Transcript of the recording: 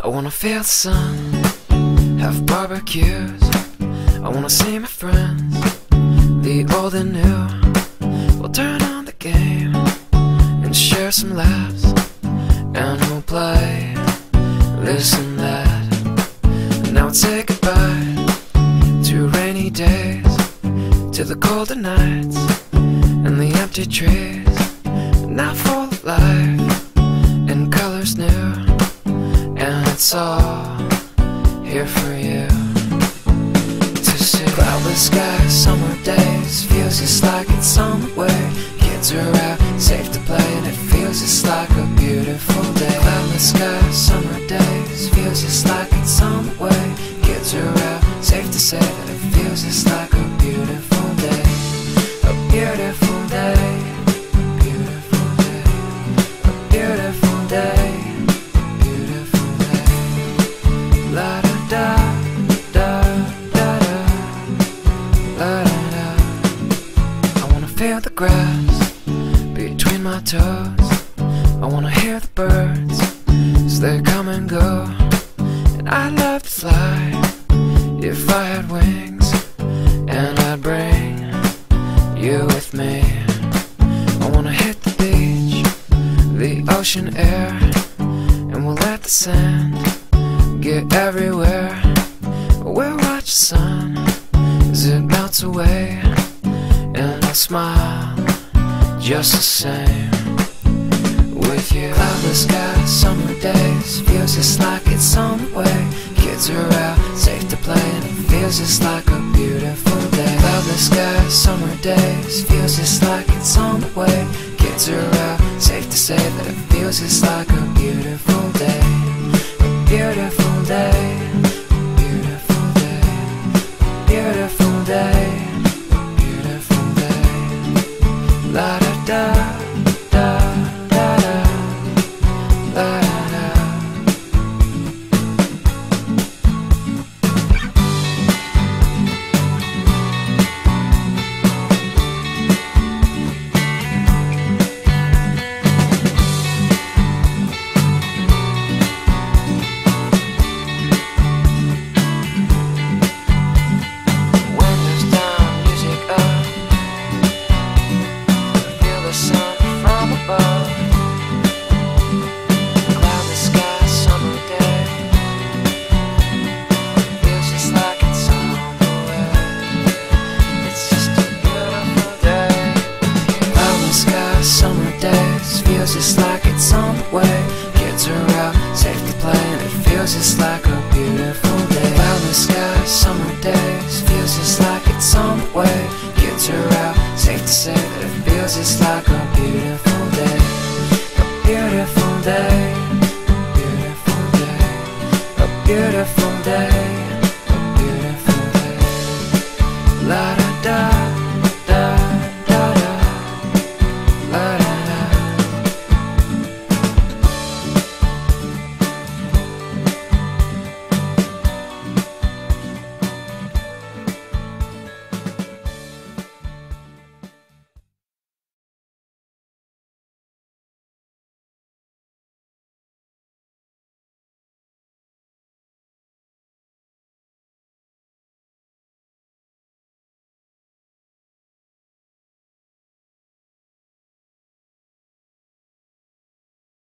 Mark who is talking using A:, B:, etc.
A: I wanna feel the sun, have barbecues. I wanna see my friends, the old and new. We'll turn on the game and share some laughs, and we'll play this and that. Now we'll say goodbye to rainy days, to the colder nights and the empty trees. Now of life and colors new, it's all here for you to see. Cloudless skies, summer days, feels just like it's somewhere. Kids are out, safe to play, and it feels just like a beautiful day. Cloudless skies, summer days, feels just like it's somewhere. Kids are out, safe to say feel the grass between my toes. I wanna hear the birds as they come and go. And I'd love to fly if I had wings, and I'd bring you with me. I wanna hit the beach, the ocean air, and we'll let the sand get everywhere. We'll watch the sun as it melts away, and smile just the same with you. Cloudless skies, summer days, feels just like it's somewhere. Kids are out, safe to play, and it feels just like a beautiful day. Cloudless skies, summer days, feels just like it's somewhere. Kids are out, safe to say that it feels just like a kids are out, safe to play, and it feels just like a beautiful day. Cloud sky, summer days, feels just like it's on the way. Kids are out, safe to say that it feels just like a beautiful